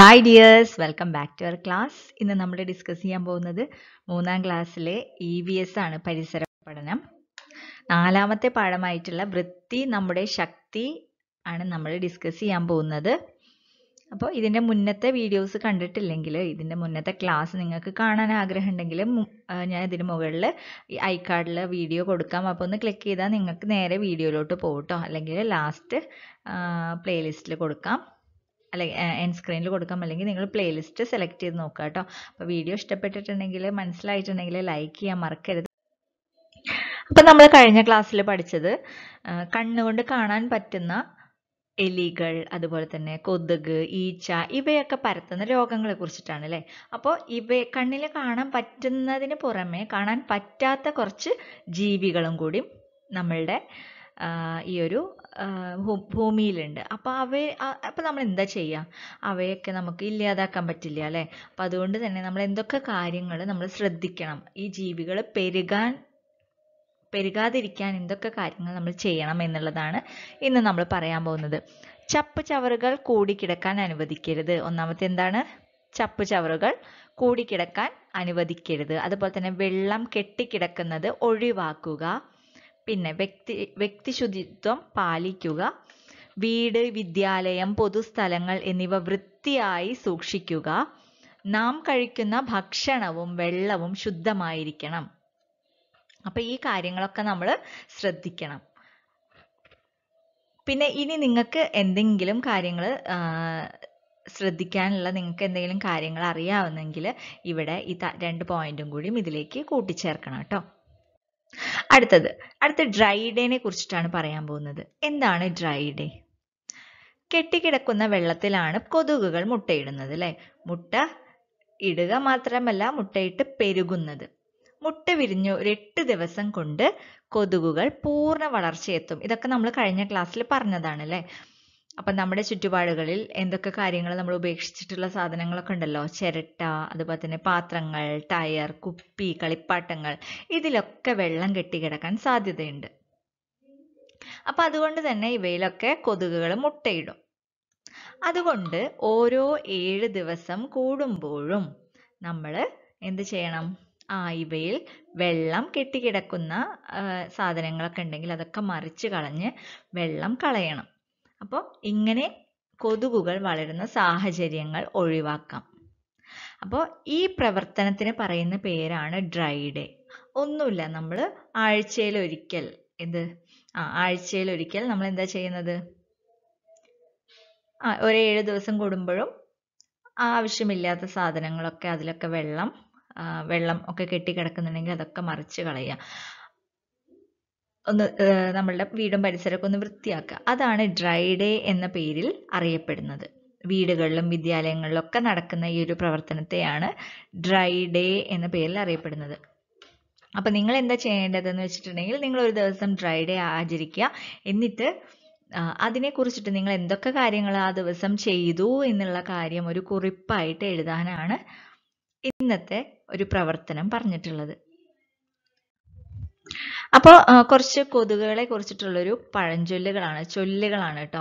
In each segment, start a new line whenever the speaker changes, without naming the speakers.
Hi dears welcome back to our class ഇന്ന് നമ്മൾ discuss ചെയ്യാൻ പോകുന്നത് മൂന്നാം ക്ലാസ്സിലെ ഇ വി എസ് ആണ് പരിസര പഠനം. നാലാമത്തെ പാഠമായിട്ടുള്ള വൃത്തി നമ്മുടെ ശക്തി ആണ് നമ്മൾ ഡിസ്കസ് ചെയ്യാൻ പോകുന്നത്. അപ്പോൾ ഇതിന്റെ മുന്നത്തെ വീഡിയോസ് കണ്ടിട്ടില്ലെങ്കിൽ ഇതിന്റെ മുന്നത്തെ ക്ലാസ് നിങ്ങൾക്ക് കാണാൻ ആഗ്രഹം ഉണ്ടെങ്കിൽ ഞാൻ ഇതിന് മുകളിൽ ഐ കാർഡിൽ വീഡിയോ കൊടുക്കാം. അപ്പോൾ ഒന്ന് ക്ലിക്ക് ചെയ്താൽ നിങ്ങൾക്ക് നേരെ വീഡിയോയിലോട്ട് പോകട്ടോ അല്ലെങ്കിൽ ലാസ്റ്റ് പ്ലേലിസ്റ്റിൽ കൊടുക്കാം. അല്ലെങ്കിൽ എൻ സ്ക്രീനിൽ കൊടുക്കാം. അല്ലെങ്കിൽ നിങ്ങൾ പ്ലേലിസ്റ്റ് സെലക്ട് ചെയ്ത് നോക്കുക കേട്ടോ. അപ്പോൾ വീഡിയോ ഇഷ്ടപ്പെട്ടിട്ടുണ്ടെങ്കിൽ മനസ്സിലായിട്ടുണ്ടെങ്കിൽ ലൈക്ക് ചെയ്യാൻ മറക്കരുത്. അപ്പം നമ്മൾ കഴിഞ്ഞ ക്ലാസ്സിൽ പഠിച്ചത് കണ്ണുകൊണ്ട് കാണാൻ പറ്റുന്ന എലികൾ അതുപോലെ തന്നെ കൊതുക് ഈച്ച ഇവയൊക്കെ പരത്തുന്ന രോഗങ്ങളെ കുറിച്ചിട്ടാണ് അല്ലേ? അപ്പോൾ ഇവ കണ്ണിൽ കാണാൻ പറ്റുന്നതിന് പുറമെ കാണാൻ പറ്റാത്ത കുറച്ച് ജീവികളും കൂടി നമ്മളുടെ ഈ ഒരു ഭൂമിയിലുണ്ട്. അപ്പോൾ അവയെ അപ്പോൾ നമ്മൾ എന്താ ചെയ്യുക അവയൊക്കെ നമുക്ക് ഇല്ലാതാക്കാൻ പറ്റില്ല അല്ലേ? അപ്പോൾ അതുകൊണ്ട് തന്നെ നമ്മൾ എന്തൊക്കെ കാര്യങ്ങൾ നമ്മൾ ശ്രദ്ധിക്കണം? ഈ ജീവികൾ പെരുകാൻ പെരുകാതിരിക്കാൻ എന്തൊക്കെ കാര്യങ്ങൾ നമ്മൾ ചെയ്യണം എന്നുള്ളതാണ് ഇന്ന് നമ്മൾ പറയാൻ പോകുന്നത്. ചപ്പ് ചവറുകൾ കൂടിക്കിടക്കാൻ അനുവദിക്കരുത്. ഒന്നാമത്തെ എന്താണ്? ചപ്പ് ചവറുകൾ കൂടിക്കിടക്കാൻ അനുവദിക്കരുത്. അതുപോലെ തന്നെ വെള്ളം കെട്ടിക്കിടക്കുന്നത് ഒഴിവാക്കുക. പിന്നെ വ്യക്തി വ്യക്തിശുചിത്വം പാലിക്കുക. വീട് വിദ്യാലയം പൊതുസ്ഥലങ്ങൾ എന്നിവ വൃത്തിയായി സൂക്ഷിക്കുക. നാം കഴിക്കുന്ന ഭക്ഷണവും വെള്ളവും ശുദ്ധമായിരിക്കണം. അപ്പൊ ഈ കാര്യങ്ങളൊക്കെ നമ്മൾ ശ്രദ്ധിക്കണം. പിന്നെ ഇനി നിങ്ങൾക്ക് എന്തെങ്കിലും കാര്യങ്ങൾ ശ്രദ്ധിക്കാനുള്ള നിങ്ങൾക്ക് എന്തെങ്കിലും കാര്യങ്ങൾ അറിയാവുന്നെങ്കിൽ ഇവിടെ ഈ രണ്ട് പോയിന്റും കൂടിയും ഇതിലേക്ക് കൂട്ടിച്ചേർക്കണം കേട്ടോ. അടുത്തത് അടുത്ത ഡ്രൈ ഡേനെ കുറിച്ചിട്ടാണ് പറയാൻ പോകുന്നത്. എന്താണ് ഡ്രൈ ഡേ കെട്ടിക്കിടക്കുന്ന വെള്ളത്തിലാണ് കൊതുകുകൾ മുട്ടയിടുന്നത് അല്ലെ? മുട്ട ഇടുക മാത്രമല്ല മുട്ടയിട്ട് പെരുകുന്നത്. മുട്ട വിരിഞ്ഞ് ഒരു എട്ട് ദിവസം കൊണ്ട് കൊതുകുകൾ പൂർണ വളർച്ചയെത്തും. ഇതൊക്കെ നമ്മൾ കഴിഞ്ഞ ക്ലാസ്സിൽ പറഞ്ഞതാണ് അല്ലേ? അപ്പം നമ്മുടെ ചുറ്റുപാടുകളിൽ എന്തൊക്കെ കാര്യങ്ങൾ നമ്മൾ ഉപേക്ഷിച്ചിട്ടുള്ള സാധനങ്ങളൊക്കെ ഉണ്ടല്ലോ? ചിരട്ട അതുപോലെ തന്നെ പാത്രങ്ങൾ ടയർ കുപ്പി കളിപ്പാട്ടങ്ങൾ. ഇതിലൊക്കെ വെള്ളം കെട്ടിക്കിടക്കാൻ സാധ്യതയുണ്ട്. അപ്പം അതുകൊണ്ട് തന്നെ ഇവയിലൊക്കെ കൊതുകുകൾ മുട്ടയിടും. അതുകൊണ്ട് ഓരോ ഏഴ് ദിവസം കൂടുമ്പോഴും നമ്മൾ എന്ത് ചെയ്യണം? ആ ഇവയിൽ വെള്ളം കെട്ടിക്കിടക്കുന്ന സാധനങ്ങളൊക്കെ ഉണ്ടെങ്കിൽ അതൊക്കെ മറിച്ച് കളഞ്ഞ് വെള്ളം കളയണം. അപ്പോൾ ഇങ്ങനെ കൊതുകുകൾ വളരുന്ന സാഹചര്യങ്ങൾ ഒഴിവാക്കാം. അപ്പോൾ ഈ പ്രവർത്തനത്തിന് പറയുന്ന പേരാണ് ഡ്രൈ ഡേ. ഒന്നുമില്ല നമ്മൾ ആഴ്ചയിൽ ഒരിക്കൽ എന്ത്? ആ ആഴ്ചയിൽ ഒരിക്കൽ നമ്മൾ എന്താ ചെയ്യുന്നത്? ആ ഒരു ഏഴ് ദിവസം കൂടുമ്പോഴും ആവശ്യമില്ലാത്ത സാധനങ്ങളൊക്കെ അതിലൊക്കെ വെള്ളം വെള്ളം ഒക്കെ കെട്ടിക്കിടക്കുന്നുണ്ടെങ്കിൽ അതൊക്കെ മറിച്ച് കളയുക. ഒന്ന് നമ്മളുടെ വീടും പരിസരമൊക്കെ ഒന്ന് വൃത്തിയാക്കുക. അതാണ് ഡ്രൈ ഡേ എന്ന പേരിൽ അറിയപ്പെടുന്നത്. വീടുകളിലും വിദ്യാലയങ്ങളിലും ഒക്കെ നടക്കുന്ന ഈ ഒരു പ്രവർത്തനത്തെയാണ് ഡ്രൈ ഡേ എന്ന പേരിൽ അറിയപ്പെടുന്നത്. അപ്പം നിങ്ങൾ എന്താ ചെയ്യേണ്ടതെന്ന് വെച്ചിട്ടുണ്ടെങ്കിൽ നിങ്ങൾ ഒരു ദിവസം ഡ്രൈ ഡേ ആചരിക്കുക. എന്നിട്ട് അതിനെക്കുറിച്ചിട്ട് നിങ്ങൾ എന്തൊക്കെ കാര്യങ്ങൾ ആ ദിവസം ചെയ്തു എന്നുള്ള കാര്യം ഒരു കുറിപ്പായിട്ട് എഴുതാനാണ് ഇന്നത്തെ ഒരു പ്രവർത്തനം പറഞ്ഞിട്ടുള്ളത്. അപ്പോൾ കുറച്ച് കൊതുകുകളെ കുറിച്ചിട്ടുള്ളൊരു പഴഞ്ചൊല്ലുകളാണ് ചൊല്ലുകളാണ് കേട്ടോ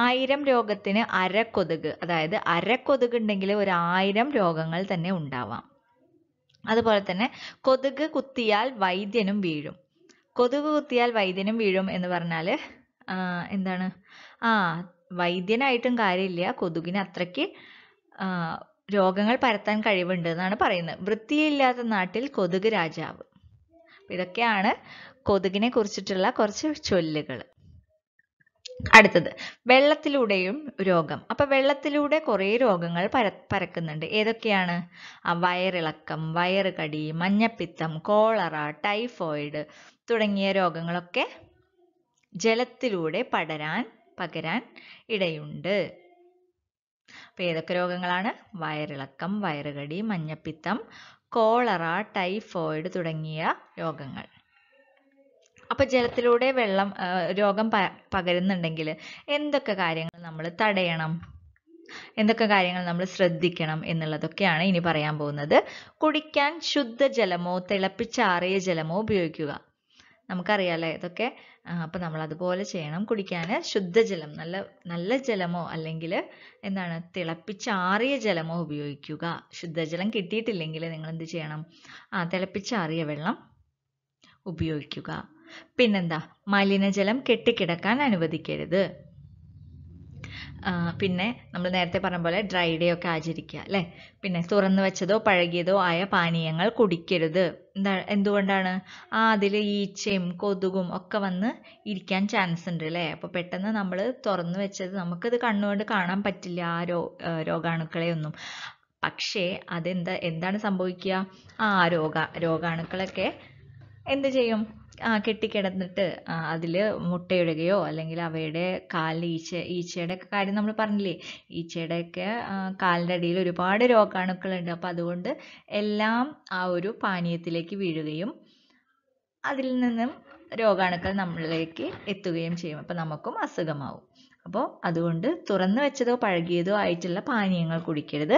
ആയിരം രോഗത്തിന് അര കൊതുക് അതായത് അര കൊതുക് ഉണ്ടെങ്കിൽ ഒരു ആയിരം രോഗങ്ങൾ തന്നെ ഉണ്ടാവാം. അതുപോലെ തന്നെ കൊതുക് കുത്തിയാൽ വൈദ്യനും വീഴും. കൊതുക് കുത്തിയാൽ വൈദ്യനും വീഴും എന്ന് പറഞ്ഞാൽ എന്താണ്? ആ വൈദ്യനായിട്ടും കാര്യമില്ല കൊതുകിന് അത്രയ്ക്ക് രോഗങ്ങൾ പരത്താൻ കഴിവുണ്ട് എന്നാണ് പറയുന്നത്. വൃത്തിയില്ലാത്ത നാട്ടിൽ കൊതുക് രാജാവ്. ഇതൊക്കെയാണ് കൊതുകിനെ കുറിച്ചിട്ടുള്ള കുറച്ച് ചൊല്ലുകൾ. അടുത്തത് വെള്ളത്തിലൂടെയും രോഗം. അപ്പൊ വെള്ളത്തിലൂടെ കുറേ രോഗങ്ങൾ പര പരക്കുന്നുണ്ട്. ഏതൊക്കെയാണ്? വയറിളക്കം വയറുകടി മഞ്ഞപ്പിത്തം കോളറ ടൈഫോയിഡ് തുടങ്ങിയ രോഗങ്ങളൊക്കെ ജലത്തിലൂടെ പടരാൻ പകരാൻ ഇടയുണ്ട്. അപ്പൊ ഏതൊക്കെ രോഗങ്ങളാണ്? വയറിളക്കം വയറുകടി മഞ്ഞപ്പിത്തം കോളറ ടൈഫോയിഡ് തുടങ്ങിയ രോഗങ്ങൾ. അപ്പൊ ജലത്തിലൂടെ വെള്ളം രോഗം പകരുന്നുണ്ടെങ്കിൽ എന്തൊക്കെ കാര്യങ്ങൾ നമ്മൾ തടയണം? എന്തൊക്കെ കാര്യങ്ങൾ നമ്മൾ ശ്രദ്ധിക്കണം എന്നുള്ളതൊക്കെയാണ് ഇനി പറയാൻ പോകുന്നത്. കുടിക്കാൻ ശുദ്ധജലമോ തിളപ്പിച്ചാറിയ ജലമോ ഉപയോഗിക്കുക. നമുക്കറിയാലേ ഇതൊക്കെ അപ്പം നമ്മൾ അതുപോലെ ചെയ്യണം. കുടിക്കാൻ ശുദ്ധജലം നല്ല നല്ല ജലമോ അല്ലെങ്കിൽ എന്താണ് തിളപ്പിച്ചാറിയ ജലമോ ഉപയോഗിക്കുക. ശുദ്ധജലം കിട്ടിയിട്ടില്ലെങ്കിൽ നിങ്ങൾ എന്ത് ചെയ്യണം? ആ തിളപ്പിച്ചാറിയ വെള്ളം ഉപയോഗിക്കുക. പിന്നെന്താ? മലിനജലം കെട്ടിക്കിടക്കാൻ അനുവദിക്കരുത്. പിന്നെ നമ്മൾ നേരത്തെ പറഞ്ഞ പോലെ ഡ്രൈ ഡേ ഒക്കെ ആചരിക്കുക അല്ലേ? പിന്നെ തുറന്നു വെച്ചതോ പഴകിയതോ ആയ പാനീയങ്ങൾ കുടിക്കരുത്. എന്താ എന്തുകൊണ്ടാണ്? ആ അതിൽ ഈച്ചയും കൊതുകും ഒക്കെ വന്ന് ഇരിക്കാൻ ചാൻസ് ഉണ്ട് അല്ലേ? അപ്പോൾ പെട്ടെന്ന് നമ്മൾ തുറന്നു വെച്ചത് നമുക്കത് കണ്ണുകൊണ്ട് കാണാൻ പറ്റില്ല ആ രോ ആ, രോഗാണുക്കളെ ഒന്നും. പക്ഷേ അതെന്താ എന്താണ് സംഭവിക്കുക? ആ രോഗ രോഗാണുക്കളൊക്കെ എന്ത് ചെയ്യും? ആ കെട്ടിക്കിടന്നിട്ട് അതിൽ മുട്ടയിടുകയോ അല്ലെങ്കിൽ അവയുടെ കാലിൽ ഈച്ച ഈച്ചയുടെ ഒക്കെ കാര്യം നമ്മൾ പറഞ്ഞില്ലേ? ഈച്ചയുടെ ഒക്കെ കാലിന്റെ അടിയിൽ ഒരുപാട് രോഗാണുക്കളുണ്ട്. അപ്പോൾ അതുകൊണ്ട് എല്ലാം ആ ഒരു പാനീയത്തിലേക്ക് വീഴുകയും അതിൽ നിന്നും രോഗാണുക്കൾ നമ്മളിലേക്ക് എത്തുകയും ചെയ്യും. അപ്പോൾ നമുക്കും അസുഖമാവും. അപ്പോൾ അതുകൊണ്ട് തുറന്നു വെച്ചതോ പഴകിയതോ ആയിട്ടുള്ള പാനീയങ്ങൾ കുടിക്കരുത്.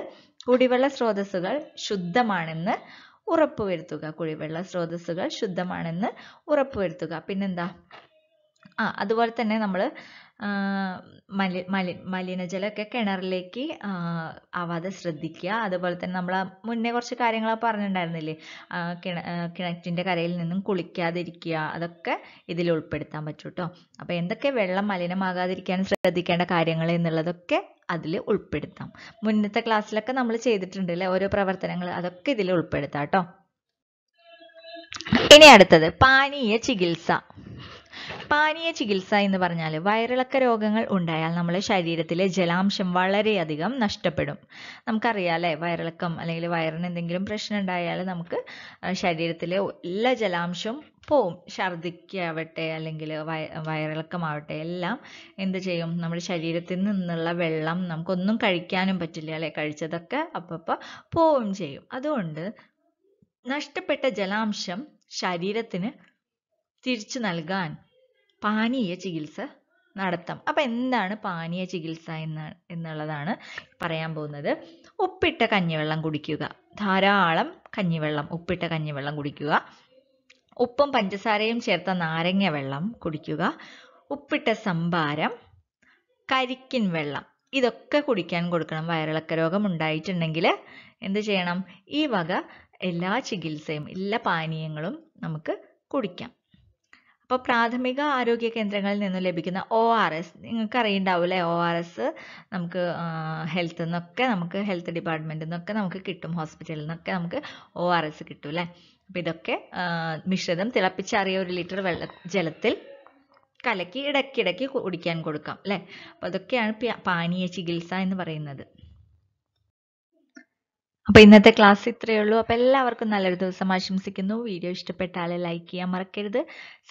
കുടിവെള്ള സ്രോതസ്സുകൾ ശുദ്ധമാണെന്ന് ഉറപ്പുവരുത്തുക. കുഴിവെള്ള സ്രോതസ്സുകൾ ശുദ്ധമാണെന്ന് ഉറപ്പുവരുത്തുക. പിന്നെന്താ? ആ അതുപോലെ തന്നെ നമ്മൾ മലി മലി മലിനജലമൊക്കെ കിണറിലേക്ക് ആവാതെ ശ്രദ്ധിക്കുക. അതുപോലെ തന്നെ നമ്മൾ മുന്നേ കുറച്ച് കാര്യങ്ങൾ പറഞ്ഞിട്ടുണ്ടായിരുന്നില്ലേ? കിണ കിണറ്റിന്റെ കരയിൽ നിന്നും കുളിക്കാതിരിക്കുക. അതൊക്കെ ഇതിൽ ഉൾപ്പെടുത്താൻ പറ്റും കേട്ടോ അപ്പോൾ എന്തൊക്കെ വെള്ളം മലിനമാകാതിരിക്കാൻ ശ്രദ്ധിക്കേണ്ട കാര്യങ്ങൾ എന്നുള്ളതൊക്കെ അതിൽ ഉൾപ്പെടുത്താം. മുന്നത്തെ ക്ലാസ്സിലൊക്കെ നമ്മൾ ചെയ്തിട്ടുണ്ട് അല്ലേ? ഓരോ പ്രവർത്തനങ്ങൾ അതൊക്കെ ഇതിൽ ഉൾപ്പെടുത്താം കേട്ടോ. ഇനി അടുത്തത് പാനീയ ചികിത്സ. പാനീയ ചികിത്സ എന്ന് പറഞ്ഞാൽ വയറിളക്ക രോഗങ്ങൾ ഉണ്ടായാൽ നമ്മുടെ ശരീരത്തിലെ ജലാംശം വളരെയധികം നഷ്ടപ്പെടും. നമുക്കറിയാം അല്ലേ വയറിളക്കം അല്ലെങ്കിൽ വയറിന് എന്തെങ്കിലും പ്രശ്നം ഉണ്ടായാൽ നമുക്ക് ശരീരത്തിലെ എല്ലാ ജലാംശവും പോവും. ഛർദിക്കാവട്ടെ അല്ലെങ്കിൽ വയ വയറിളക്കമാവട്ടെ എല്ലാം എന്ത് ചെയ്യും? നമ്മുടെ ശരീരത്തിൽ നിന്നുള്ള വെള്ളം നമുക്കൊന്നും കഴിക്കാനും പറ്റില്ല അല്ലേ? കഴിച്ചതൊക്കെ അപ്പപ്പോൾ പോവുകയും ചെയ്യും. അതുകൊണ്ട് നഷ്ടപ്പെട്ട ജലാംശം ശരീരത്തിന് തിരിച്ചു നൽകാൻ പാനീയ ചികിത്സ നടത്താം. അപ്പം എന്താണ് പാനീയ ചികിത്സ എന്ന് എന്നുള്ളതാണ് പറയാൻ പോകുന്നത്. ഉപ്പിട്ട കഞ്ഞിവെള്ളം കുടിക്കുക. ധാരാളം കഞ്ഞിവെള്ളം ഉപ്പിട്ട കഞ്ഞിവെള്ളം കുടിക്കുക. ഉപ്പും പഞ്ചസാരയും ചേർത്ത നാരങ്ങ വെള്ളം കുടിക്കുക. ഉപ്പിട്ട സംഭാരം കരിക്കിൻ വെള്ളം ഇതൊക്കെ കുടിക്കാൻ കൊടുക്കണം. വയറിളക്ക രോഗം ഉണ്ടായിട്ടുണ്ടെങ്കിൽ എന്ത് ചെയ്യണം? ഈ വക എല്ലാ ചികിത്സയും എല്ലാ പാനീയങ്ങളും നമുക്ക് കുടിക്കാം. അപ്പോൾ പ്രാഥമിക ആരോഗ്യ കേന്ദ്രങ്ങളിൽ നിന്ന് ലഭിക്കുന്ന ഒ ആർ എസ് നിങ്ങൾക്ക് അറിയുണ്ടാവില്ലേ ഒ ആർ എസ് നമുക്ക് ഹെൽത്തിൽ നിന്നൊക്കെ നമുക്ക് ഹെൽത്ത് ഡിപ്പാർട്ട്മെന്റിൽ നിന്നൊക്കെ നമുക്ക് കിട്ടും. ഹോസ്പിറ്റലിൽ നിന്നൊക്കെ നമുക്ക് ഒ ആർ എസ് കിട്ടും അല്ലേ അപ്പോൾ ഇതൊക്കെ മിശ്രിതം തിളപ്പിച്ചാറിയ ഒരു ലിറ്റർ വെള്ള ജലത്തിൽ കലക്കി ഇടയ്ക്കിടയ്ക്ക് കുടിക്കാൻ കൊടുക്കാം അല്ലേ? അപ്പോൾ അതൊക്കെയാണ് പാനീയ ചികിത്സ എന്ന് പറയുന്നത്. അപ്പോൾ ഇന്നത്തെ ക്ലാസ് ഇത്രയേ ഉള്ളൂ. അപ്പോൾ എല്ലാവർക്കും നല്ലൊരു ദിവസം ആശംസിക്കുന്നു. വീഡിയോ ഇഷ്ടപ്പെട്ടാൽ ലൈക്ക് ചെയ്യാൻ മറക്കരുത്.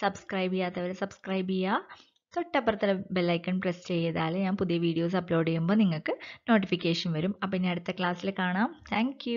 സബ്സ്ക്രൈബ് ചെയ്യാത്തവർ സബ്സ്ക്രൈബ് ചെയ്യുക തൊട്ടപ്പുറത്തെ ബെല്ലൈക്കൺ പ്രസ് ചെയ്താൽ ഞാൻ പുതിയ വീഡിയോസ് അപ്ലോഡ് ചെയ്യുമ്പോൾ നിങ്ങൾക്ക് നോട്ടിഫിക്കേഷൻ വരും. അപ്പോൾ ഇനി അടുത്ത ക്ലാസ്സിൽ കാണാം. താങ്ക്